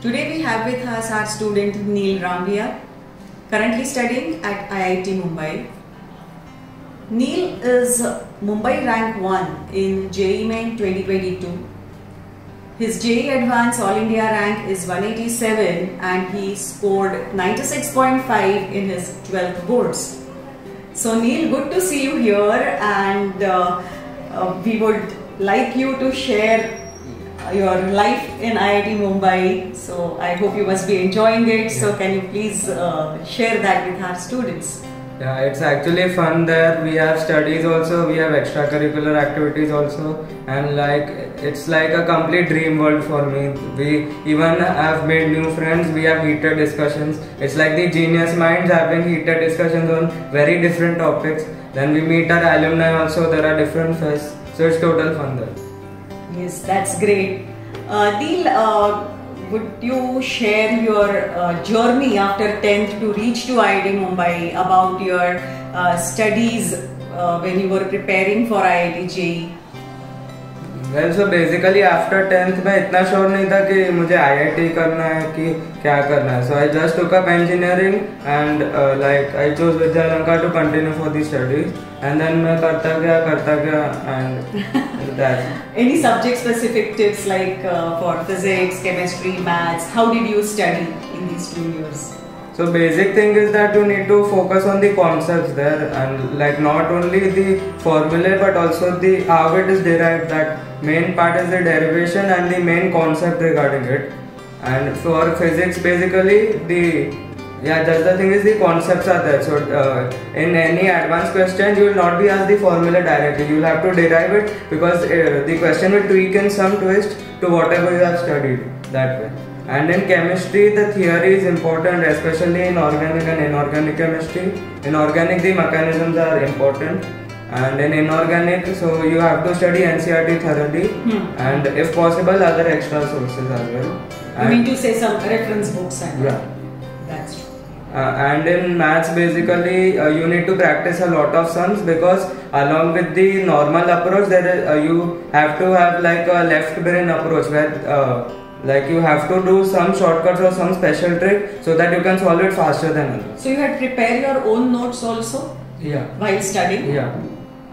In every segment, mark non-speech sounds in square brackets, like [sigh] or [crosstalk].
Today we have with us our student Neil Rambhia, currently studying at IIT Mumbai. Neil is Mumbai rank 1 in JEE Main 2022. His JEE Advanced All India rank is 187 and he scored 96.5 in his 12th boards. So Neil, good to see you here and uh, uh, we would like you to share your life in IIT Mumbai. So I hope you must be enjoying it. So can you please uh, share that with our students? Yeah, it's actually fun there. We have studies also, we have extracurricular activities also, and like it's like a complete dream world for me. We even have made new friends. We have heated discussions. It's like the genius minds having heated discussions on very different topics. Then we meet our alumni also. There are different fests, so it's total fun there. Yes, that's great. Uh, Neil, uh, would you share your uh, journey after 10th to reach to IIT Mumbai about your uh, studies uh, when you were preparing for IIT JEE? Well so basically after tenth में इतना sure नहीं था कि मुझे IIT करना है कि क्या करना है so I just took up engineering and like I choose Vidyalankar to continue for the studies and then मैं करता गया करता गया and that [laughs] subject specific tips like uh, for physics, chemistry, maths? How did you study in these two years? So basic thing is that you need to focus on the concepts there and like not only the formulae but also the how it is derived that main part is the derivation and the main concept regarding it. And for physics basically the yeah that's the thing is the concepts are there. So uh, in any advanced question you will not be asked the formula directly. You will have to derive it because uh, the question will tweak in some twist to whatever you have studied that way and in chemistry, the theory is important, especially in organic and inorganic chemistry. In organic, the mechanisms are important, and in inorganic, so you have to study NCERT thoroughly, Hmm. and if possible, other extra sources as well. You mean to say some reference books and Yeah. That's true. uh, and in maths, basically, uh, you need to practice a lot of sums because along with the normal approach, there is, uh, you have to have like a left brain approach where. Like you have to do some shortcuts or some special trick so that you can solve it faster than others. So you had prepared your own notes also Yeah. while studying? Yeah.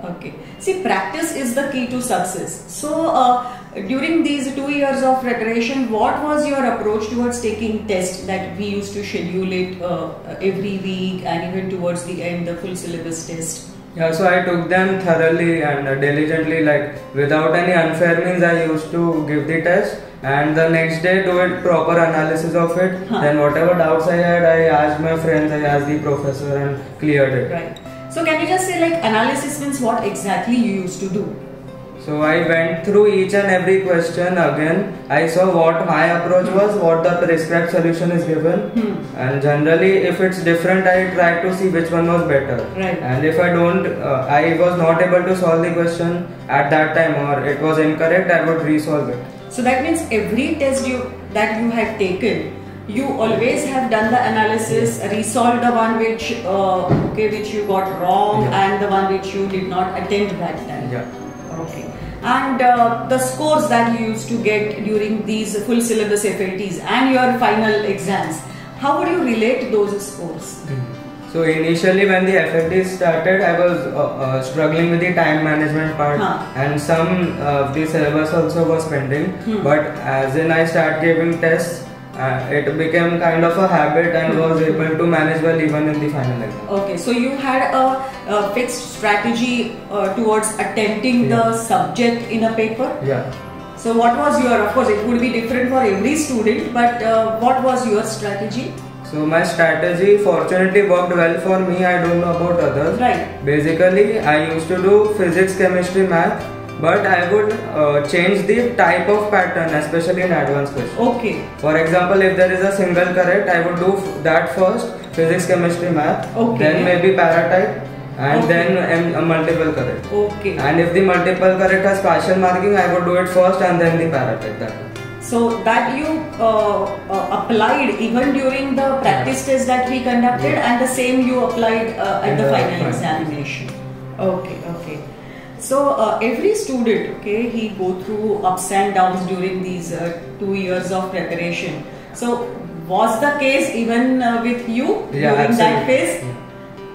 Okay. See, practice is the key to success. So, uh, during these two years of preparation, what was your approach towards taking tests that we used to schedule it uh, every week and even towards the end, the full syllabus test? Yeah, so I took them thoroughly and uh, diligently, like without any unfair means. I used to give the test and the next day do it proper analysis of it. Huh. Then whatever doubts I had, I asked my friends, I asked the professor and cleared it. Right. So, can you just say like analysis means what exactly you used to do? So I went through each and every question again. I saw what my approach was, what the prescribed solution is given, Hmm. and generally, if it's different, I try to see which one was better. Right. And if I don't, uh, I was not able to solve the question at that time, or it was incorrect, I would resolve it. So that means every test you that you have taken, you always have done the analysis, resolved the one which uh, okay which you got wrong, Yeah. and the one which you did not attend that time. Yeah. Okay. And uh, the scores that you used to get during these full syllabus FLTs and your final exams, how would you relate those scores? So initially, when the FLT started, I was uh, uh, struggling with the time management part, Huh. and some uh, of the syllabus also was pending. Hmm. But as in I start giving tests, uh, it became kind of a habit and was able to manage well even in the final exam. Okay, so you had a, a fixed strategy uh, towards attempting the subject in a paper. Yeah. So what was your, of course it would be different for every student, but uh, what was your strategy? So my strategy fortunately worked well for me. I don't know about others. Right. Basically, I used to do physics, chemistry, math, but I would uh, change the type of pattern, especially in advanced questions. Okay. For example, if there is a single correct, I would do that first, physics, chemistry, math, Okay. then maybe paratype, and Okay. then um, a multiple correct. Okay. And if the multiple correct has partial marking, I would do it first and then the paratype. That. So that you uh, uh, applied even during the practice test that we conducted, Yeah. and the same you applied uh, at the, final. examination. Okay, okay. So uh, every student, okay, he go through ups and downs during these uh, two years of preparation. So was the case even uh, with you Yeah, during that absolutely. phase?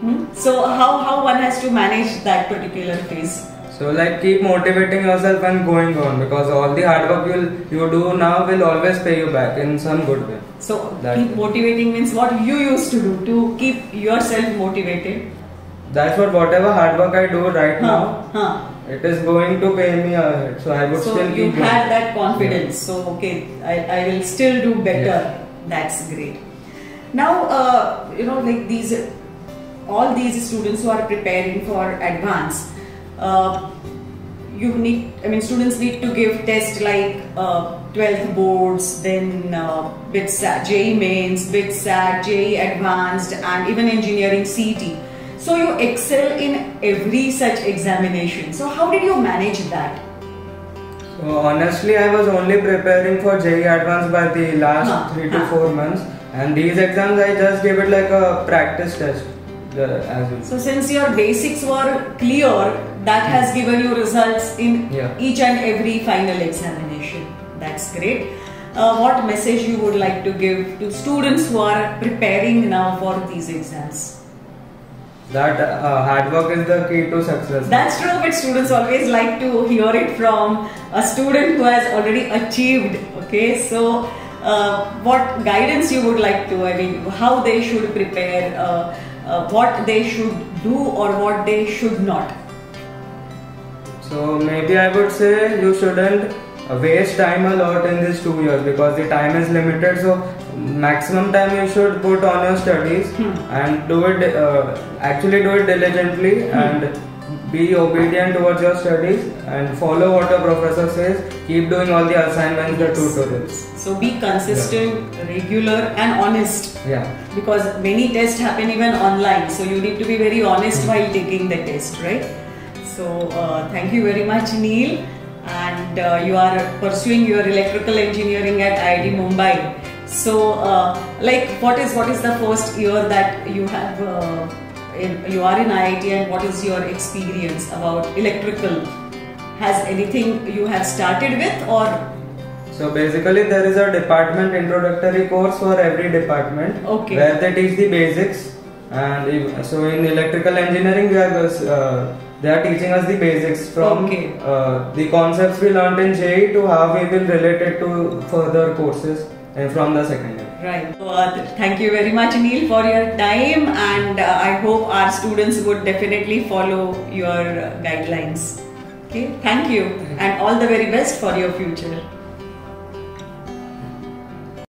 Hmm? So how how one has to manage that particular phase? So like keep motivating yourself and going on because all the hard work you'll you do now will always pay you back in some good way. So That- keep motivating means what you used to do to keep yourself motivated. That's what whatever hard work I do right Huh, now, huh. it is going to pay me ahead. So I would So still you keep had that confidence. So okay, I, I will still do better. Yeah. That's great. Now uh, you know like these all these students who are preparing for advance. Uh, you need i mean students need to give tests like uh, 12th boards then uh, bitsat JEE mains bitsat JEE advanced and even engineering CET so you excel in every such examination so how did you manage that So honestly, I was only preparing for JEE Advanced by the last Huh, three to huh. four months, and these exams I just gave it like a practice test. Uh, well. so since your basics were clear that has hmm. given you results in Yeah. each and every final examination that's great uh, what message you would like to give to students who are preparing now for these exams that uh, hard work is the key to success. That's true, but students always like to hear it from a student who has already achieved. Okay, so uh, what guidance you would like to? I mean, how they should prepare, uh, uh, what they should do, or what they should not. So maybe I would say you shouldn't waste time a lot in these two years because the time is limited. So maximum time you should put on your studies Hmm. and do it uh, actually do it diligently and be obedient towards your studies and follow what your professor says. Keep doing all the assignments, the tutorials. So be consistent, regular, and honest. Yeah. Because many tests happen even online, so you need to be very honest while taking the test, right? So uh, thank you very much, Neil. And uh, you are pursuing your electrical engineering at IIT Mumbai. So, uh, like, what is what is the first year that you have? Uh, in, you are in IIT, and what is your experience about electrical? Has anything you have started with, or So basically, there is a department introductory course for every department Okay. where they teach the basics. And so in electrical engineering, we are uh, they are teaching us the basics from Okay. uh, the concepts we learned in JEE to how we will relate it to further courses and from the second year. Right. So, uh, thank you very much, Neil, for your time, and uh, I hope our students would definitely follow your guidelines. Okay. Thank you, and all the very best for your future.